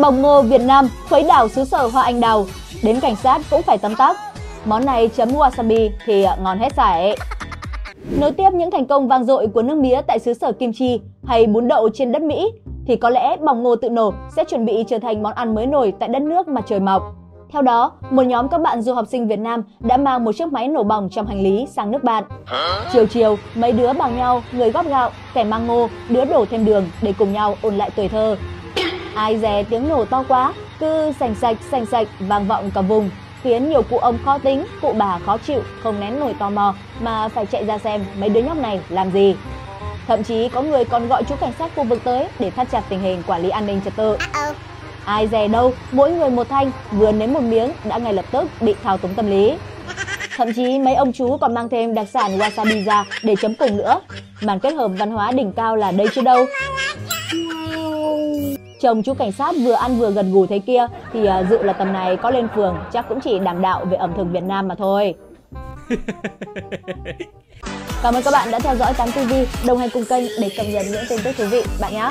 Bỏng ngô Việt Nam khuấy đảo xứ sở hoa anh đào, đến cảnh sát cũng phải tấm tắc. Món này chấm wasabi thì à, ngon hết sảy. Nối tiếp những thành công vang dội của nước mía tại xứ sở kim chi hay bún đậu trên đất Mỹ thì có lẽ bỏng ngô tự nổ sẽ chuẩn bị trở thành món ăn mới nổi tại đất nước mặt trời mọc. Theo đó, một nhóm các bạn du học sinh Việt Nam đã mang một chiếc máy nổ bỏng trong hành lý sang nước bạn. Chiều chiều, mấy đứa bằng nhau, người góp gạo, kẻ mang ngô, đứa đổ thêm đường để cùng nhau ôn lại tuổi thơ. Ai dè tiếng nổ to quá, cứ sành sạch sành sạch vang vọng cả vùng, khiến nhiều cụ ông khó tính, cụ bà khó chịu, không nén nổi tò mò mà phải chạy ra xem mấy đứa nhóc này làm gì. Thậm chí có người còn gọi chú cảnh sát khu vực tới để thắt chặt tình hình quản lý an ninh trật tự. Ai dè đâu, mỗi người một thanh, vừa nếm một miếng đã ngay lập tức bị thao túng tâm lý. Thậm chí mấy ông chú còn mang thêm đặc sản wasabi ra để chấm cùng nữa. Màn kết hợp văn hóa đỉnh cao là đây chứ đâu. Chồng chú cảnh sát vừa ăn vừa gần gù thế kia thì uh, dự là tầm này có lên phường chắc cũng chỉ đảm đạo về ẩm thực Việt Nam mà thôi. Cảm ơn các bạn đã theo dõi 8 TV, đồng hành cùng kênh để cập nhật những tin tức thú vị bạn nhé.